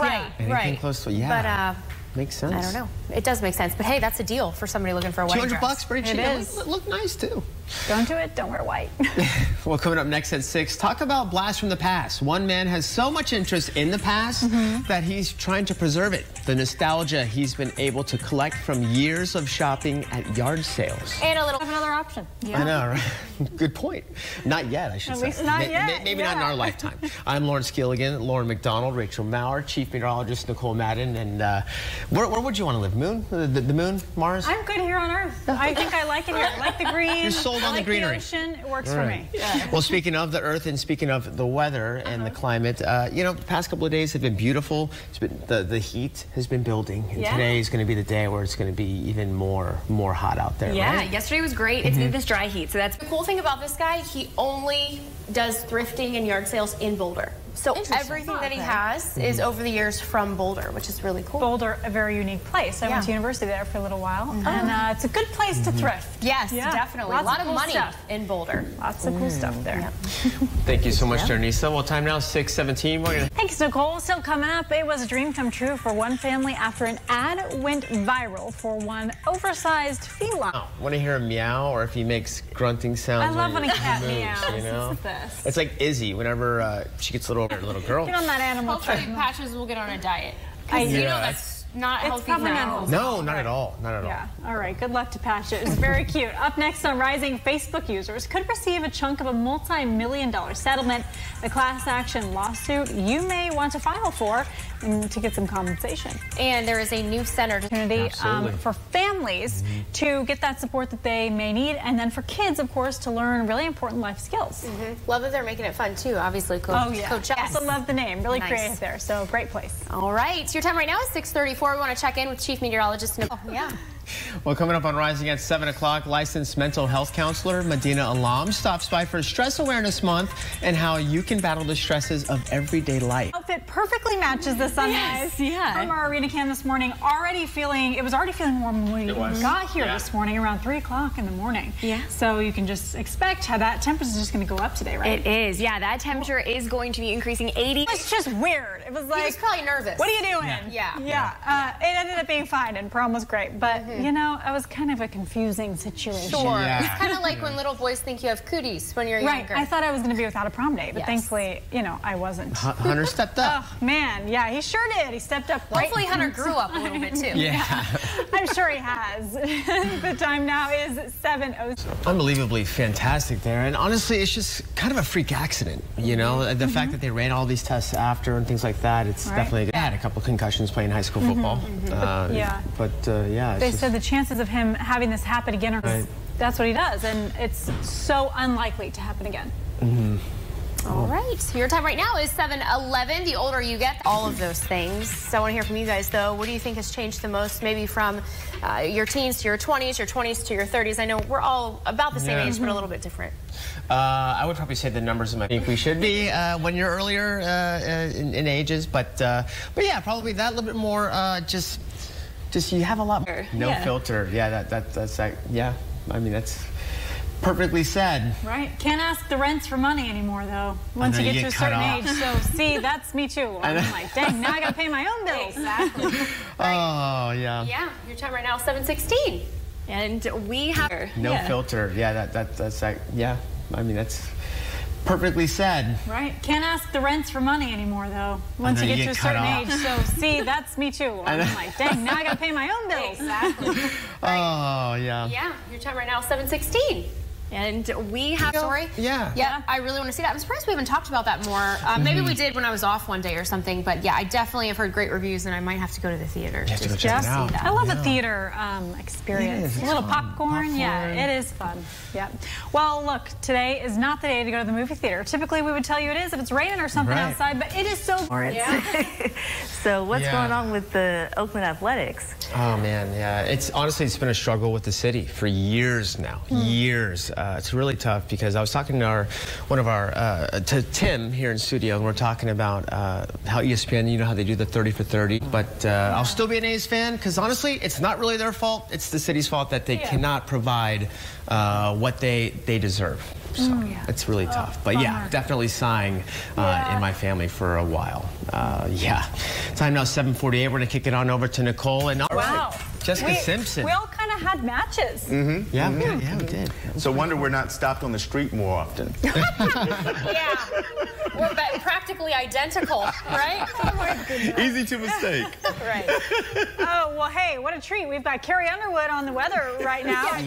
Right, Anything right. close to, yeah. But uh, Makes sense. I don't know. It does make sense. But hey, that's a deal for somebody looking for a wedding 200 dress. bucks, pretty It cheap. is. Look, look nice, too. Don't do it. Don't wear white. Well, coming up next at 6, talk about blast from the past. One man has so much interest in the past Mm-hmm. that he's trying to preserve it. The nostalgia he's been able to collect from years of shopping at yard sales. And a little. Have another option. I know, right? Good point. Not yet, I should At say. least not Ma- yet, ma- maybe not in our lifetime. I'm Lawrence Gilligan, Lauren McDonald, Rachel Maurer, Chief Meteorologist Nicole Madden, and uh, where, where would you want to live? Moon? The, the, the moon? Mars? I'm good here on Earth. I think I like it here. I like the green. You're sold I on the like greenery. ocean. It works All for right. me. Well, speaking of the Earth and speaking of the weather and Uh-huh. the climate, uh, you know, the past couple of days have been beautiful. It's been the the heat has been building, and Yeah. today is going to be the day where it's going to be even more more hot out there. Yeah, right? yesterday was great. It's mm-hmm. moved this dry heat. So that's the cool thing about this guy. He only does thrifting and yard sales in Boulder. So everything that he has mm-hmm. is over the years from Boulder, which is really cool. Boulder, a very unique place. I went to university there for a little while, mm-hmm. and uh, it's a good place to thrift. Yes, Yeah. definitely. Lots a lot of of, cool money stuff. in Boulder. Lots of cool stuff there. Thank you so much, Janisa. Well, time now is 6:17. We're going to Thanks, Nicole. Still coming up, it was a dream come true for one family after an ad went viral for one oversized oh, feline. want to hear a meow or if he makes grunting sounds. I love when when he a cat moves, meows. You know? This. It's like Izzy whenever uh, she gets a little little girl. Get on that animal Hopefully. Patches will get on a diet. I- you Yeah. know that's not It's healthy probably for not healthy. No, not at all. Not at all. Yeah. All right. Good luck to Patches. Very cute. Up next on Rising, Facebook users could receive a chunk of a multi-million dollar settlement. The class action lawsuit you may want to file for and to get some compensation. And there is a new center. Opportunity um, for families mm-hmm. to get that support that they may need, and then for kids, of course, to learn really important life skills. Mm-hmm. Love that they're making it fun too. Obviously, Coach. Oh yeah. Coach I also love the name. Really Nice. creative there. So great place. All right, your time right now is 6:34. We want to check in with Chief Meteorologist Nicole. Oh, yeah. Well, coming up on Rising at 7 o'clock, licensed mental health counselor Medina Alam stops by for Stress Awareness Month and how you can battle the stresses of everyday life. Outfit perfectly matches the sunrise. Yes, yeah. From our arena cam this morning, already feeling, it was already feeling warm when we got here Yeah. this morning around 3 o'clock in the morning. Yeah. So you can just expect how that temperature is just going to go up today, right? It is, yeah. That temperature is going to be increasing 80. It's just weird. It was like. He like, was probably nervous. what are you doing? Yeah. Yeah. Uh, it ended up being fine and prom was great. But, Mm-hmm. You know, it was kind of a confusing situation. Sure. Yeah. It's kind of like when little boys think you have cooties when you're Right. younger. I thought I was going to be without a prom date, but Yes. thankfully, you know, I wasn't. Hu- Hunter stepped up. Oh, man. Yeah, he sure did. He stepped up right. Hopefully, Hunter grew up a little bit too. Yeah. I'm sure he has. the time now is 7.06. Unbelievably fantastic there. And honestly, it's just kind of a freak accident, you know? The fact that they ran all these tests after and things like that, it's Right. definitely good. I had a couple concussions playing high school football. Uh, Yeah. But uh, yeah, it's They just- said the chances of him having this happen again are Right. that's what he does, and it's so unlikely to happen again. All right. Your time right now is 7:11. The older you get, all of those things. So I want to hear from you guys, though. What do you think has changed the most? Maybe from uh, your teens to your 20s, your 20s to your 30s. I know we're all about the same Yeah. age, but a little bit different. Uh, I would probably say the numbers I think we should be uh, when you're earlier uh, uh, in, in ages, but uh, but yeah, probably that a little bit more. Uh, just just you have a lot more. no Yeah. filter. Yeah, that, that that's like yeah. I mean that's perfectly said. Right? Can't ask the rents for money anymore, though. Once know, you you get to a certain off. age. So, see, that's me too. I'm like, dang, now I gotta pay my own bills. Exactly. Oh yeah. yeah. Your time right now is 7:16. And we have. No Yeah. filter. Yeah, that, that that's like yeah. I mean that's perfectly said. Right? Can't ask the rents for money anymore, though. Once know, you you get get to a certain off. age. So, see, that's me too. I'm like, dang, now I gotta pay my own bills. Exactly. Oh yeah. yeah. Your time right now is 7:16. And we have. Story. Yeah. Yeah, I really want to see that. I'm surprised we haven't talked about that more. Uh, maybe we did when I was off one day or something, but yeah, I definitely have heard great reviews, and I might have to go to the theater. You have to go just check it see out. that. I love Yeah. a theater um, experience. A little It's fun. popcorn. Yeah, it is fun. Yeah. Well, look, today is not the day to go to the movie theater. Typically, we would tell you it is if it's raining or something Right. outside, but it is so. so what's Yeah. going on with the Oakland Athletics? Oh man, yeah. It's honestly it's been a struggle with the city for years now. Years. Uh, it's really tough because I was talking to our one of our uh, to Tim here in studio, and we're talking about uh, how ESPN, you know how they do the 30 for 30. But uh, I'll still be an A's fan because honestly, it's not really their fault. It's the city's fault that they Yeah. cannot provide uh, what they they deserve. So it's really tough. But yeah, definitely sighing uh, Yeah. in my family for a while. Uh, yeah. Time now 7:48. We're gonna kick it on over to Nicole and all right, Wow. Jessica we, Simpson. We all kind of had matches. Mm-hmm. Mm-hmm. yeah, we did, yeah, we did. So wonder we're not stopped on the street more often. Yeah. We're ba- practically identical, right? Easy to mistake. right. Oh, well, hey, what a treat. We've got Carrie Underwood on the weather right now. and